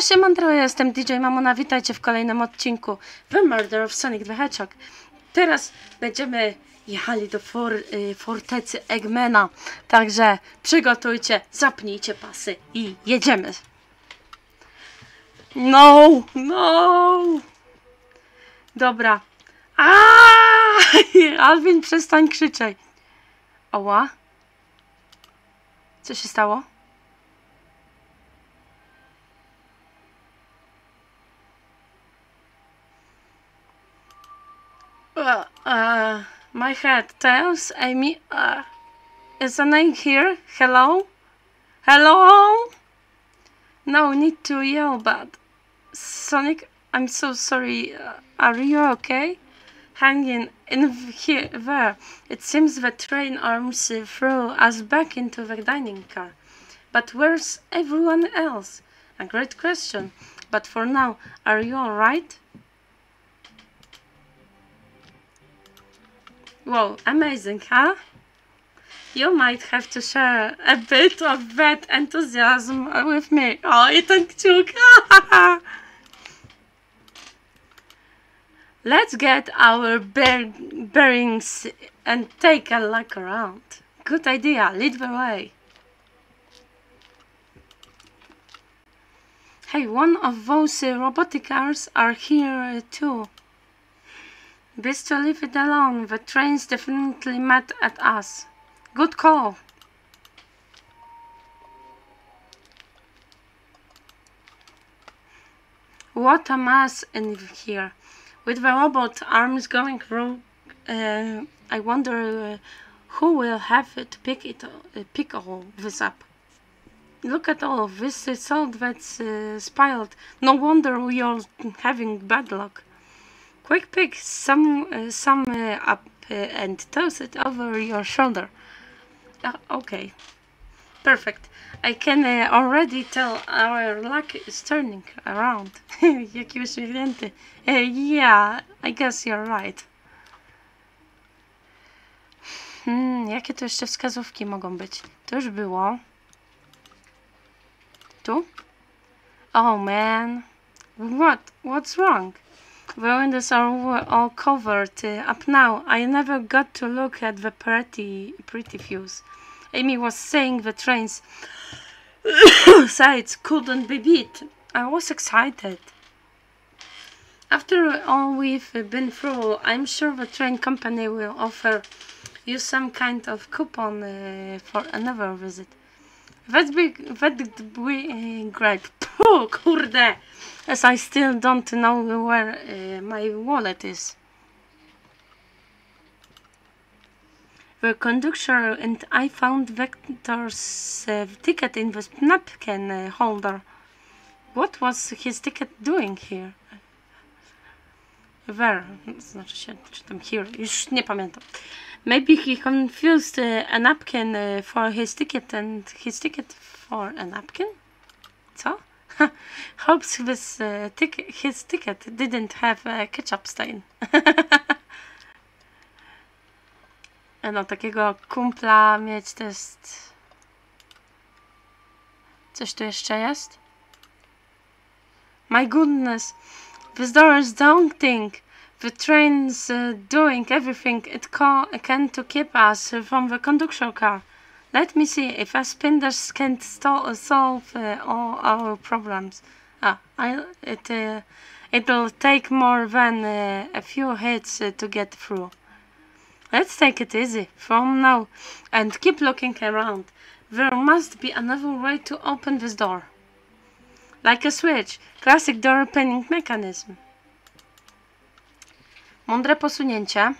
Siema, siemandro, ja jestem DJ Mamona, witajcie w kolejnym odcinku The Murder of Sonic the Hedgehog. Teraz będziemy jechali do for, y, fortecy Eggmana, także przygotujcie, zapnijcie pasy i jedziemy. No, no. Dobra. Aaaa! Alvin, przestań krzyczeć. Oła. Co się stało? Uh, my head, tails, Amy, uh, is an egg here? Hello? Hello? No need to yell, but Sonic, I'm so sorry. Uh, are you okay? Hanging in here, there. It seems the train arms threw us back into the dining car. But where's everyone else? A great question. But for now, are you alright? Whoa, amazing, huh? You might have to share a bit of that enthusiasm with me. Oh, Ethan Kciuk. Let's get our bear bearings and take a look around. Good idea, lead the way. Hey, one of those uh, robotic cars are here uh, too. Best to leave it alone. The train's definitely mad at us. Good call. What a mess in here. With the robot arms going wrong, uh, I wonder uh, who will have to pick it, uh, pick all this up. Look at all of this salt that's uh, spilled. No wonder we are having bad luck. Quick pick some uh, some uh, up uh, and toss it over your shoulder. Uh, okay, perfect. I can uh, already tell our luck is turning around. Uh, yeah, I guess you're right. Hmm, jakie tu jeszcze wskazówki mogą być? To już było. Tu? Oh man. What? What's wrong? The windows are all covered uh, up now. I never got to look at the pretty, pretty views. Amy was saying the train's sides couldn't be beat. I was excited. After all we've been through, I'm sure the train company will offer you some kind of coupon uh, for another visit. That'd be, that'd be uh, great. Puh, kurde! As I still don't know where uh, my wallet is. The conductor and I found Vector's uh, ticket in the napkin uh, holder. What was his ticket doing here? Where? Znaczy się, czytam here. Już nie pamiętam. Maybe he confused uh, a napkin uh, for his ticket and his ticket for a napkin? Co? Hopes this, uh, tic his ticket didn't have a ketchup stain. no, takiego kumpla mieć to jest... Coś tu jeszcze jest? My goodness! This door is daunting! The train's uh, doing everything it ca can to keep us from the conductor car. Let me see if us spinders can solve uh, all our problems. Ah, I, it, uh, it'll take more than uh, a few hits uh, to get through. Let's take it easy from now and keep looking around. There must be another way to open this door. Like a switch, classic door opening mechanism. Mądre posunięcie.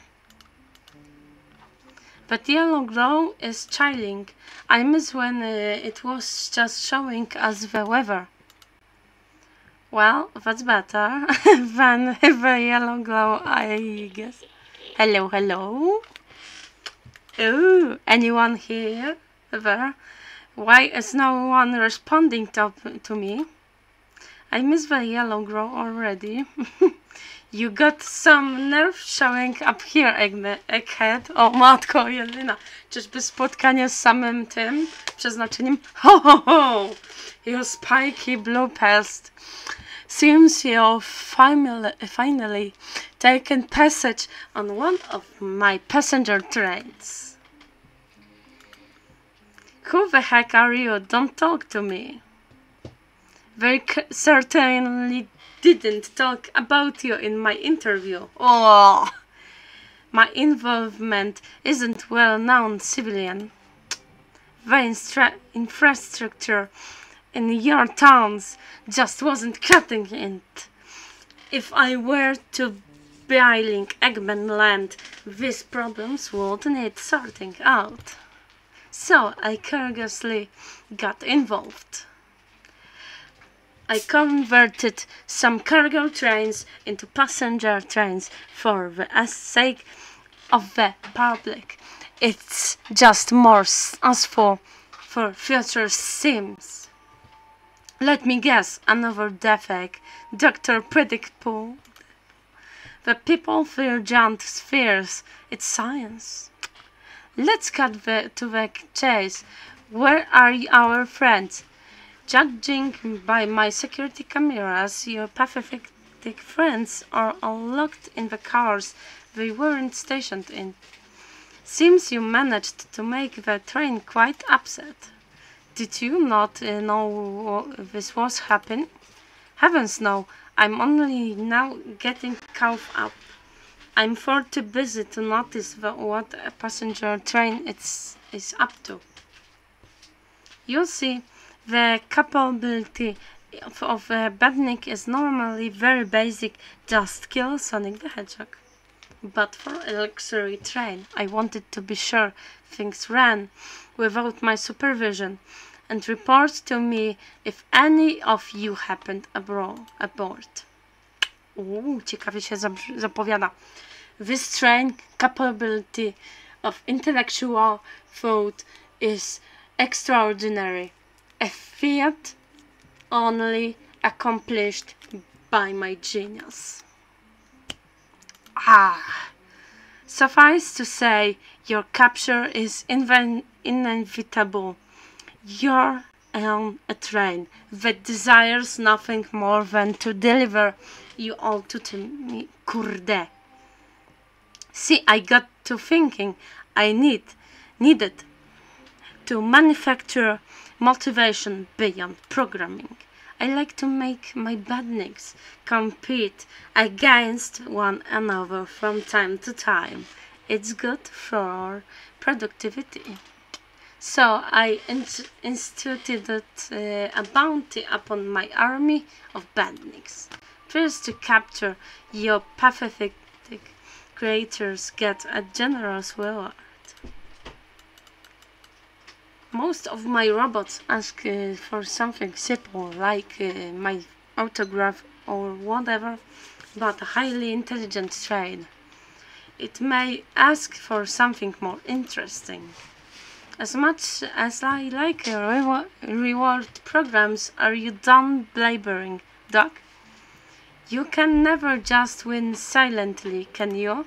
But yellow glow is chilling. I miss when uh, it was just showing us the weather. Well, that's better than the yellow glow, I guess. Hello, hello. Ooh, anyone here? There? Why is no one responding to, to me? I miss the yellow glow already. You got some nerve showing up here, Egghead. O matko jedyna. Czyżby spotkanie z samym tym przeznaczeniem? Ho, ho, ho! You spiky blue pest. Seems you've finally, finally taken passage on one of my passenger trains. Who the heck are you? Don't talk to me. Very certainly didn't talk about you in my interview. Oh, my involvement isn't well known civilian. The infrastructure in your towns just wasn't cutting it. If I were to bailing Eggman land, these problems would need sorting out. So I curiously got involved. I converted some cargo trains into passenger trains for the sake of the public. It's just more useful for future sims. Let me guess, another defect. Dr. Predictable. The people fear giant spheres. It's science. Let's cut the, to the chase. Where are our friends? Judging by my security cameras, your pathetic friends are all locked in the cars they weren't stationed in. Seems you managed to make the train quite upset. Did you not uh, know this was happening? Heavens no, I'm only now getting caught up. I'm far too busy to notice the, what a passenger train it's, is up to. You'll see, the capability of, of uh, a badnik is normally very basic, just kill Sonic the Hedgehog. But for a luxury train, I wanted to be sure things ran without my supervision and report to me if any of you happened aboard. Uuu, ciekawie się zapowiada. This train capability of intellectual thought is extraordinary. A feat only accomplished by my genius. Ah, suffice to say, your capture is inevitable. You're on a train that desires nothing more than to deliver you all to to me. Kurde. See, I got to thinking I need needed to manufacture motivation beyond programming. I like to make my badniks compete against one another from time to time. It's good for productivity. So I instituted uh, a bounty upon my army of badniks. First, to capture your pathetic creators get a generous reward. Most of my robots ask uh, for something simple like uh, my autograph or whatever, but a highly intelligent train. It may ask for something more interesting. As much as I like rewa- reward programs, are you done blabbering, Doc? You can never just win silently, can you?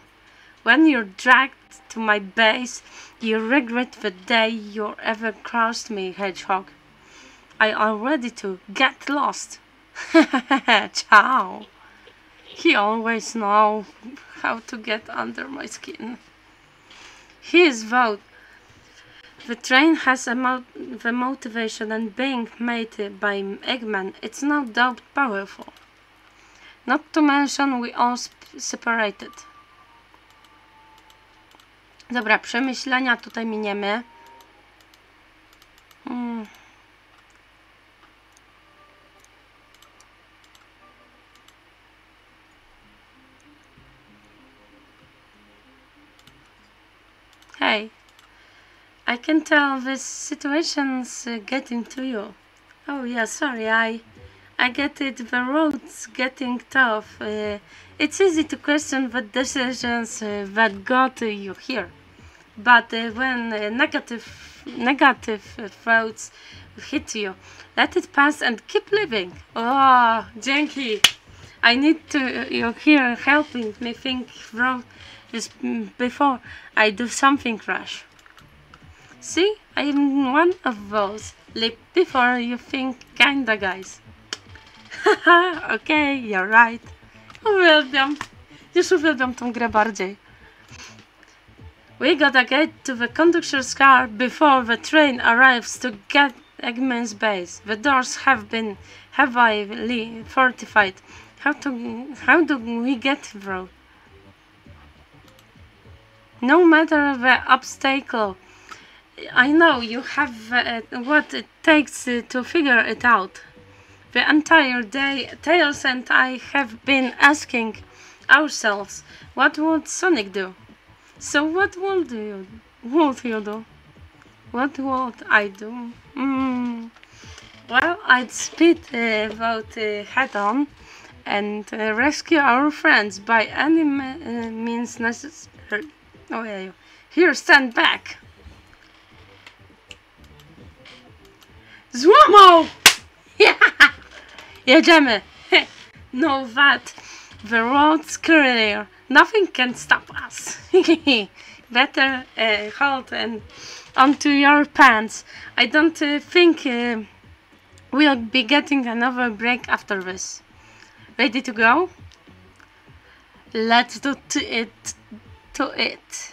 When you're dragged to my base, you regret the day you ever crossed me, Hedgehog. I am ready to get lost. Ciao. He always know how to get under my skin. He is vote. The train has a mo- the motivation and being made by Eggman, it's no doubt powerful. Not to mention we all separated. Dobra, przemyślenia tutaj miniemy. Mm. Hey, I can tell this situation's getting to you. Oh yeah, sorry, I I get it. The road's getting tough. Uh, it's easy to question the decisions uh, that got you here, but uh, when uh, negative negative uh, thoughts hit you, let it pass and keep living. Oh, dzięki. I need to you're here helping me think through this mm, before I do something rash. See, I'm one of those leap before you think kinda guys. Okay, you're right. Uwielbiam. Już uwielbiam tą grę bardziej. We gotta get to the conductor's car before the train arrives to get Eggman's base. The doors have been heavily fortified. How to how do we get through? No matter the obstacle, I know you have uh, what it takes uh, to figure it out. The entire day, Tails and I have been asking ourselves, what would Sonic do? So what would you, would you do? What would I do? Mm. Well, I'd speed uh, boat uh, head on and uh, rescue our friends by any uh, means necessary. Oh yeah. Here, stand back. Złamał! Yeah! Jedziemy! know that the road's clear. Nothing can stop us. Better uh, hold and onto your pants. I don't uh, think uh, we'll be getting another break after this. Ready to go? Let's do it to it.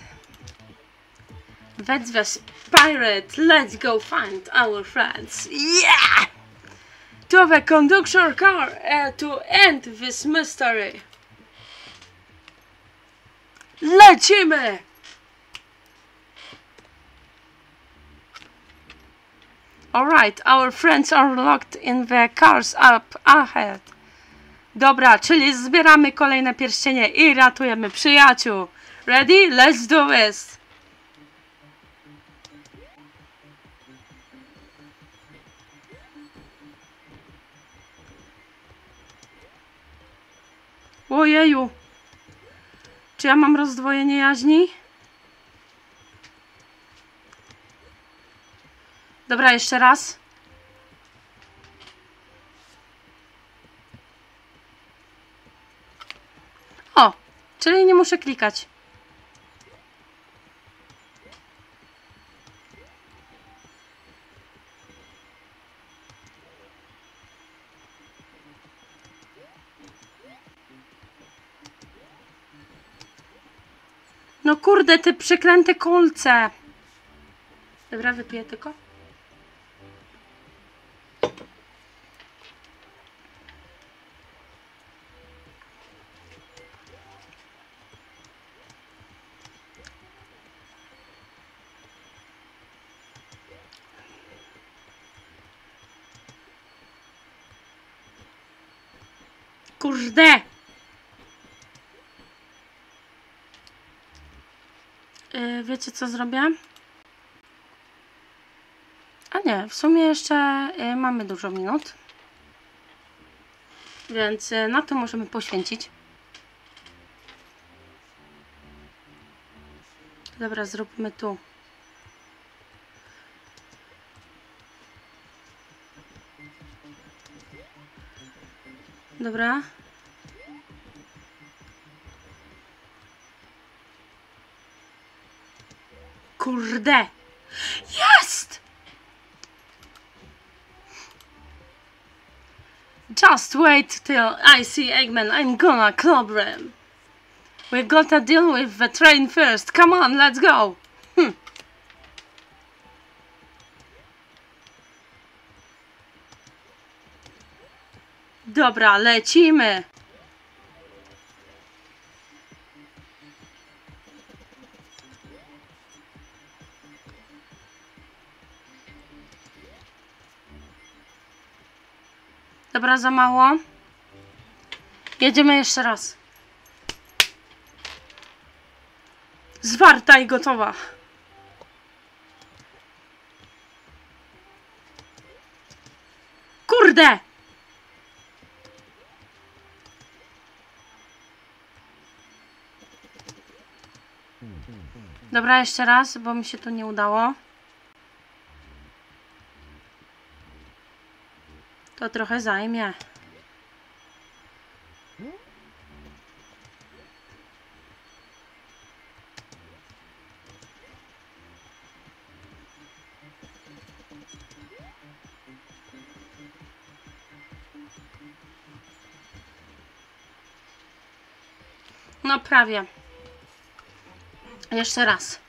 That's the pirate. Let's go find our friends. Yeah! To the conductor car uh, to end this mystery. Lecimy! Alright, our friends are locked in the cars up ahead. Dobra, czyli zbieramy kolejne pierścienie i ratujemy przyjaciół. Ready? Let's do this! Ojeju! Czy ja mam rozdwojenie jaźni? Dobra, jeszcze raz. O, czyli nie muszę klikać. No kurde, te przeklęte kolce. Dobra, wypiję tylko. Kurde! Yy, wiecie co zrobię? A nie, w sumie jeszcze yy, mamy dużo minut. Więc yy, na to możemy poświęcić. Dobra, zróbmy tu. Dobra. Kurde! Just wait till I see Eggman. I'm gonna clobber him. We gotta deal with the train first. Come on, let's go. Hm. Dobra, lecimy. Dobra, za mało. Jedziemy jeszcze raz. Zwarta i gotowa. Kurde! Dobra, jeszcze raz, bo mi się to nie udało. To trochę zajmie. No prawie. Jeszcze raz.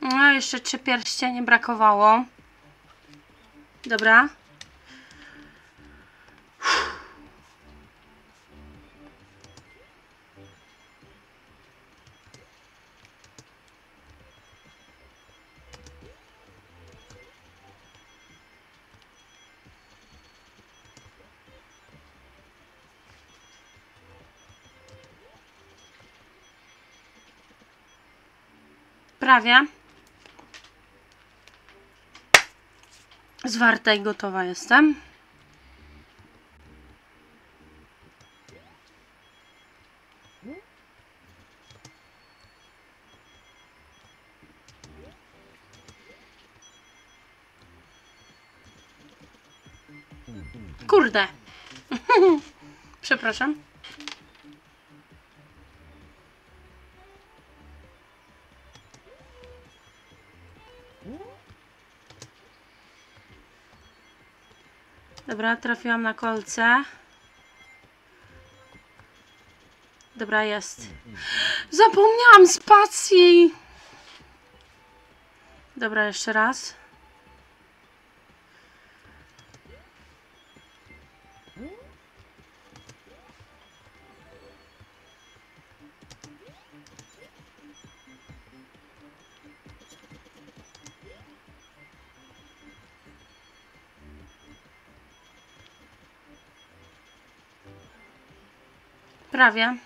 No, jeszcze trzy pierścienie brakowało. Dobra. Prawie. Zwarta i gotowa jestem. Kurde. Przepraszam. Dobra, trafiłam na kolce. Dobra, jest. Zapomniałam spacji! Dobra, jeszcze raz. sprawia,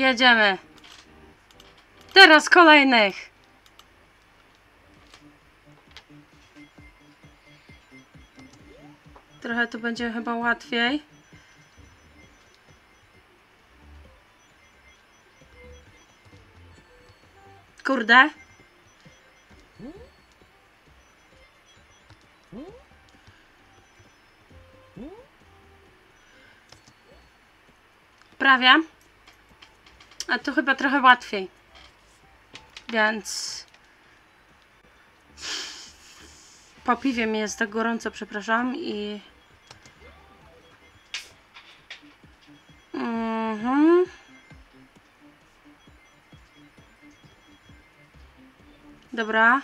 Jedziemy. Teraz kolejnych. Trochę tu będzie chyba łatwiej. Kurde. Prawie. A tu chyba trochę łatwiej. Więc... Po piwie mi jest tak gorąco, przepraszam, i... Mhm. Dobra.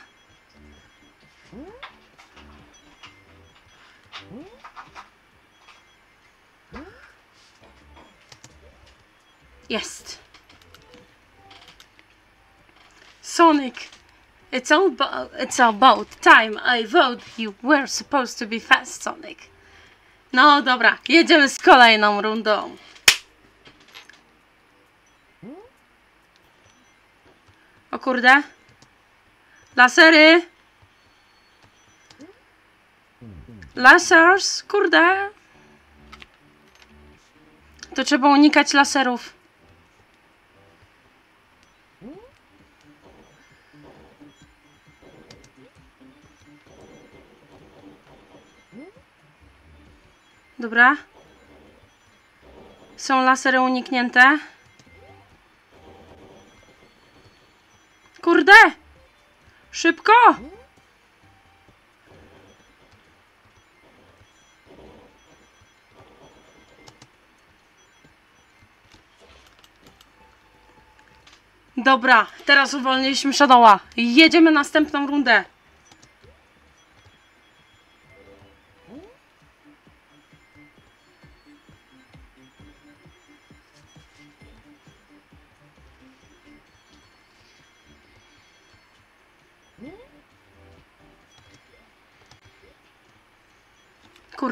It's all it's about time I vote you were supposed to be fast, Sonic. No dobra, jedziemy z kolejną rundą. O kurde. Lasery. Lasers, kurde. To trzeba unikać laserów. Dobra. Są lasery uniknięte. Kurde! Szybko! Dobra, teraz uwolniliśmy Shadowa. Jedziemy następną rundę.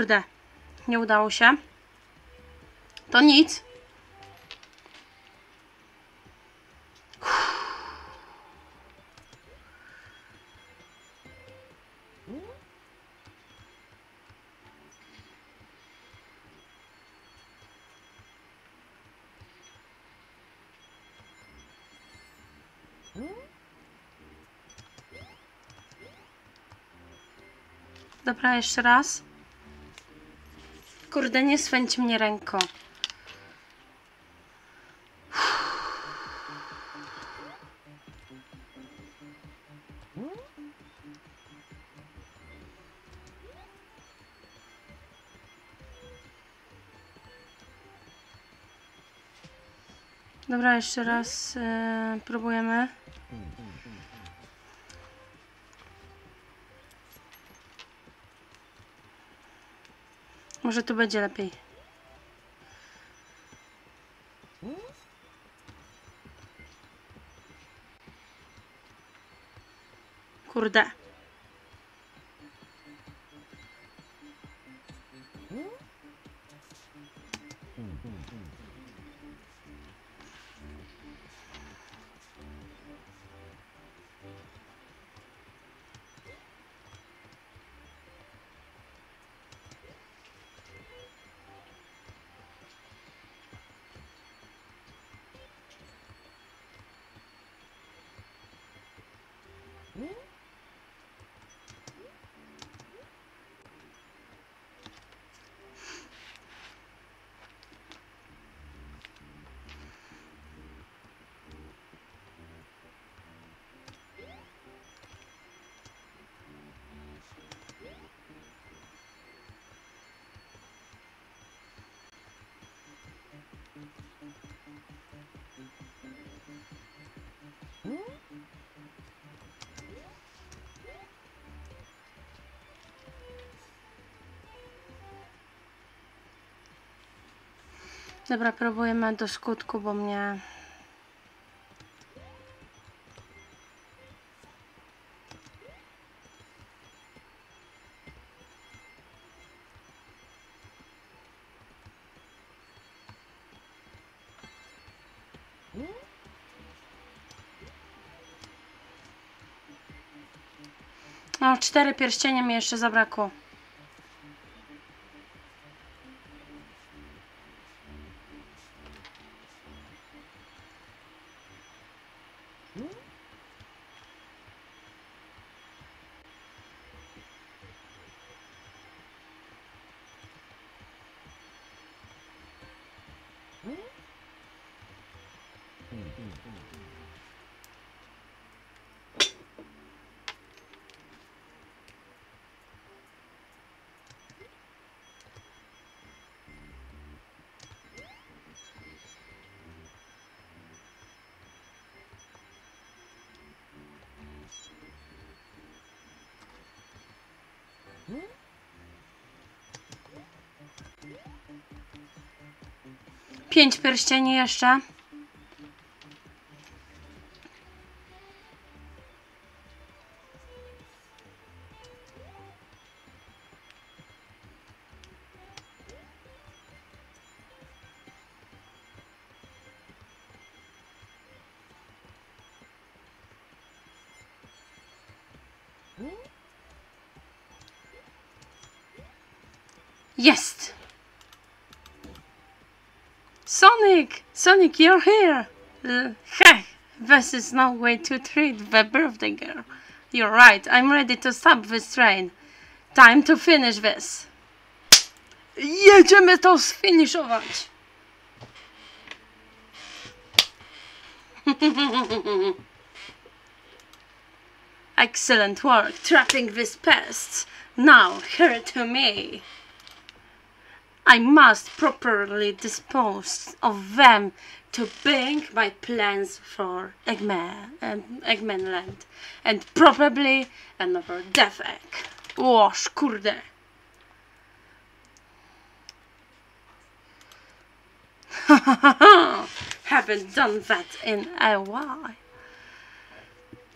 Kurde, nie udało się. To nic. Dobra, jeszcze raz. Kurde, nie swędź mnie ręką. Dobra, jeszcze raz e, próbujemy. Może tu będzie lepiej. Dobra, próbujemy do skutku, bo mnie... No, cztery pierścienie mi jeszcze zabrakło. Hmm? Pięć pierścieni jeszcze. Sonic! You're here! Uh, hey, this is no way to treat the birthday girl. You're right, I'm ready to stop this train. Time to finish this. Jedziemy to sfiniszować! Excellent work trapping these pests. Now, here to me. I must properly dispose of them to bring my plans for Eggman um, and Eggman Land and probably another death egg. Łoż, kurde. Haven't done that in a while.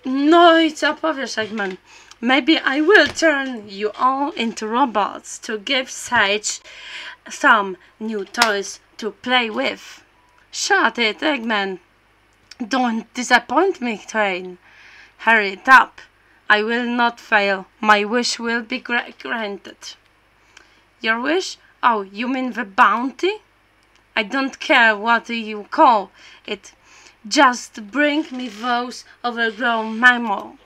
No i co powiesz, Eggman? Maybe I will turn you all into robots to give Sage some new toys to play with. Shut it, Eggman. Don't disappoint me, Train. Hurry it up. I will not fail. My wish will be gra- granted. Your wish? Oh, you mean the bounty? I don't care what you call it. Just bring me those overgrown mammals.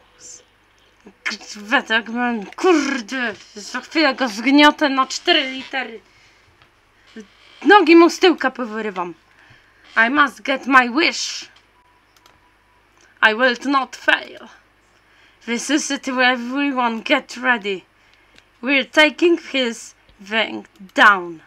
Eggman, kurde, za chwilę go zgniotę na cztery litery. Nogi mu z tyłka powyrywam. I must get my wish. I will not fail. This is it, everyone get ready. We're taking his thing down.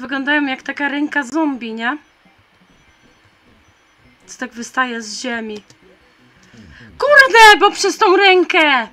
Wyglądają jak taka ręka zombie, nie? Co tak wystaje z ziemi. Kurde, bo przez tą rękę!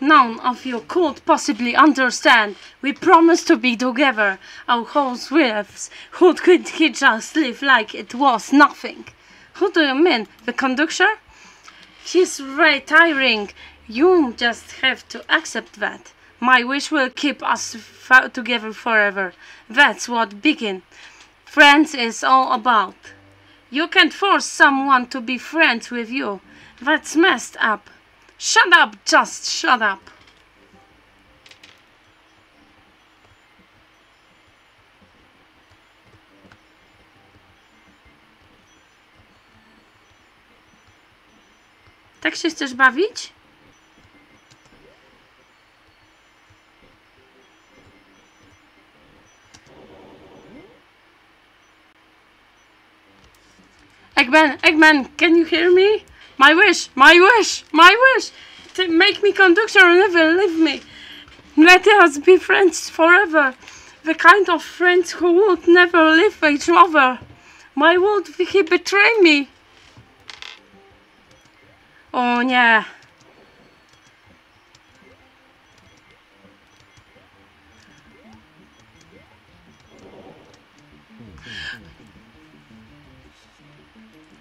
None of you could possibly understand. We promised to be together. Our whole lives. Who could he just live like it was nothing? Who do you mean? The conductor? He's retiring. You just have to accept that. My wish will keep us together forever. That's what begin. Friends is all about. You can't force someone to be friends with you. That's messed up. Shut up, just shut up. Tak się chcesz bawić? Eggman, Eggman, can you hear me? My wish, my wish, my wish to make me conductor and never leave me. Let us be friends forever. The kind of friends who would never leave each other. My would he betray me? Oh, o nie.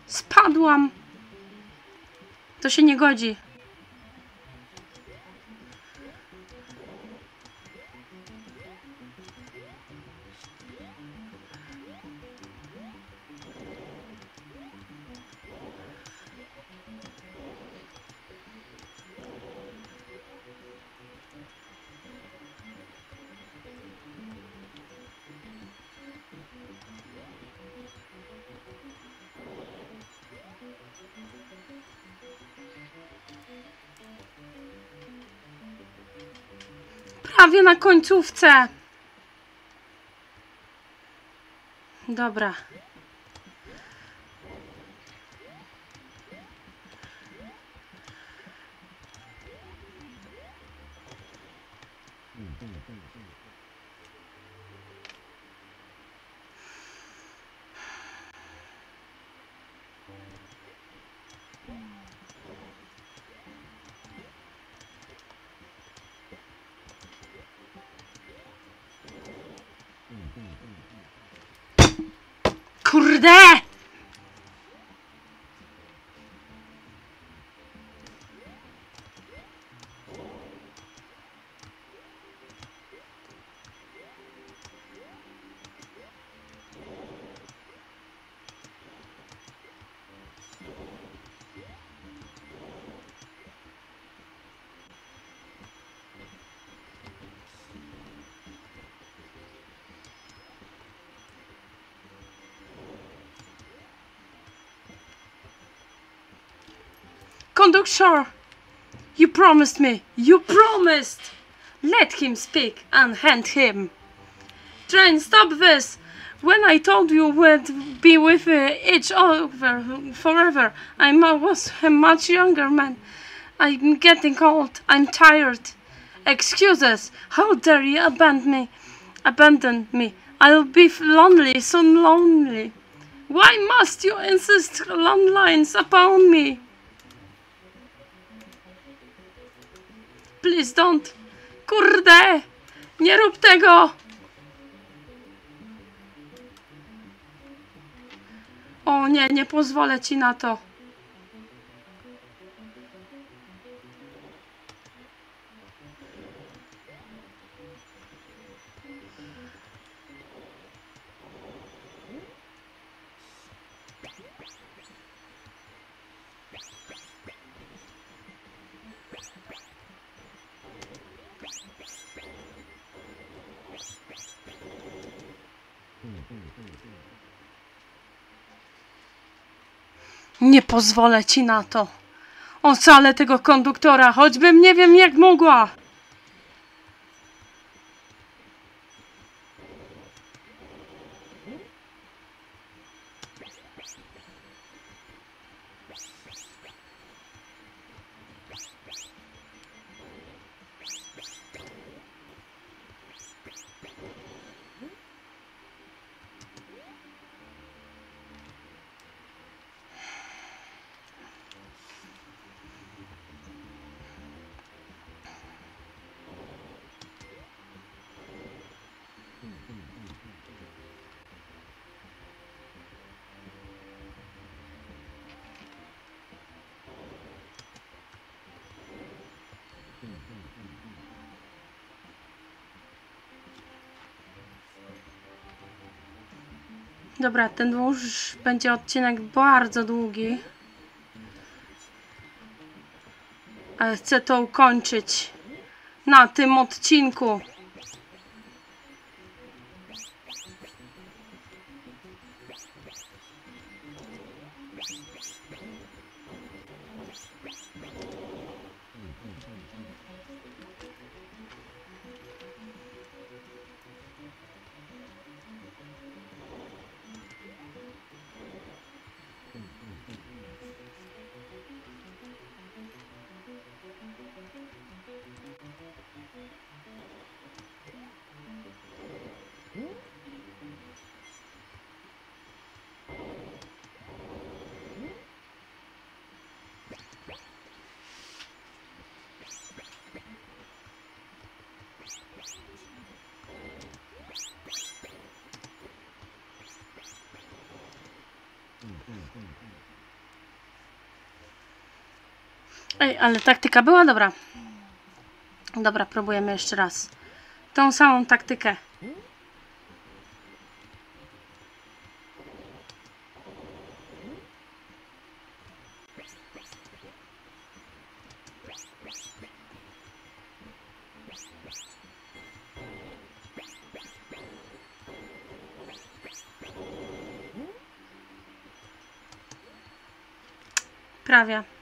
Spadłam. To się nie godzi. Prawie na końcówce. Dobra. Kurde! Conductor! You promised me! You promised! Let him speak and hand him. Try and stop this! When I told you we'd be with each other forever, I was a much younger man. I'm getting old. I'm tired. Excuses. How dare you abandon me? Abandon me. I'll be lonely, soon lonely. Why must you insist long lines upon me? Please don't. Kurde! Nie rób tego! O nie, nie pozwolę ci na to. Nie pozwolę ci na to. Ocalę tego konduktora, choćbym nie wiem jak mogła. Dobra, ten już będzie odcinek bardzo długi. Ale chcę to ukończyć na tym odcinku. Ej, ale taktyka była dobra. Dobra, próbujemy jeszcze raz. Tą samą taktykę. uzdrawia.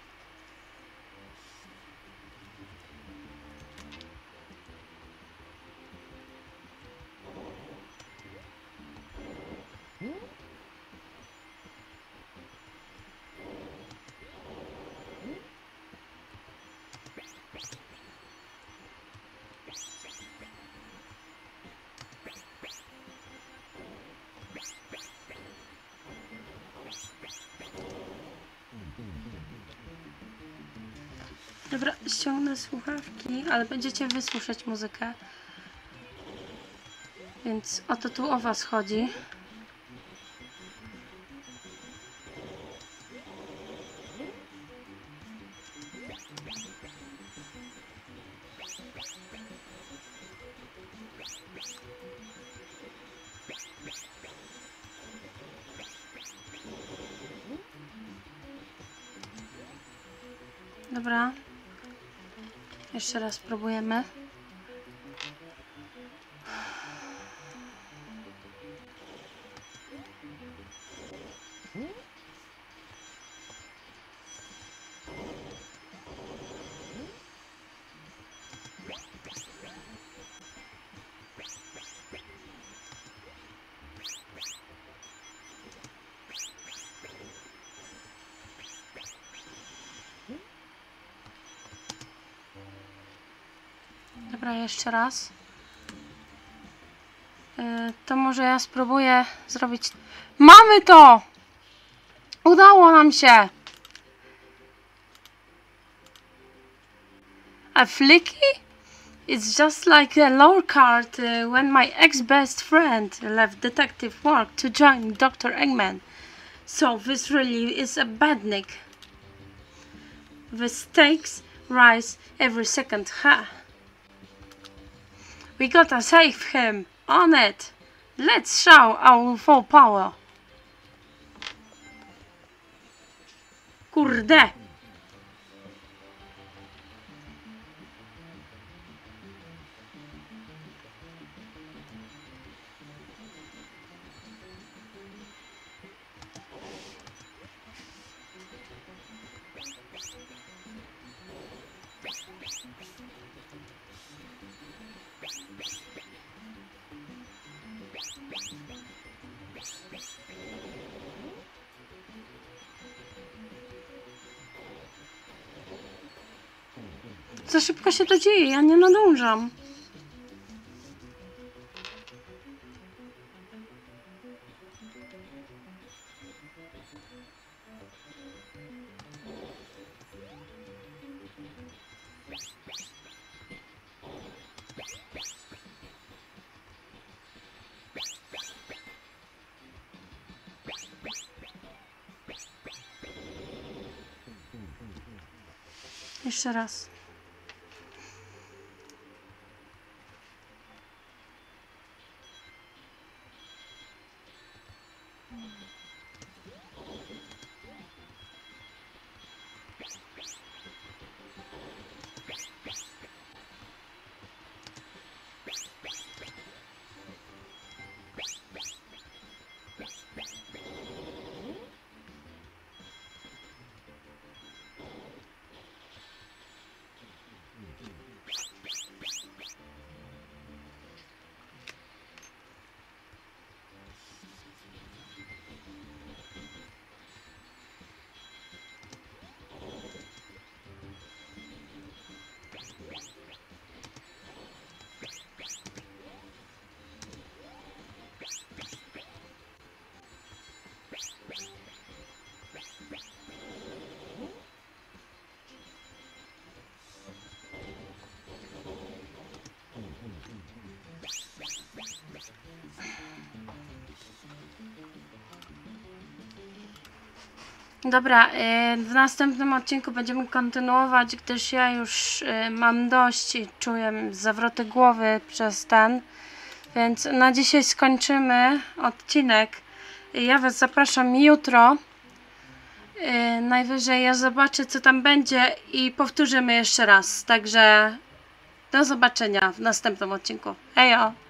Słuchawki, ale będziecie wysłuchać muzykę. Więc o to tu o was chodzi. Jeszcze raz spróbujemy. Dobra, jeszcze raz. To może ja spróbuję zrobić. Mamy to! Udało nam się! A flicky? It's just like a lore card uh, when my ex-best friend left detective work to join Dr. Eggman. So this really is a badnik. The stakes rise every second, ha! We gotta save him! On it! Let's show our full power! Kurde! Za szybko się to dzieje, ja nie nadążam. Jeszcze raz. Dobra, y, w następnym odcinku będziemy kontynuować, gdyż ja już y, mam dość i czuję zawroty głowy przez ten. Więc na dzisiaj skończymy odcinek. Ja Was zapraszam jutro. Y, Najwyżej ja zobaczę, co tam będzie i powtórzymy jeszcze raz. Także do zobaczenia w następnym odcinku. Hejo!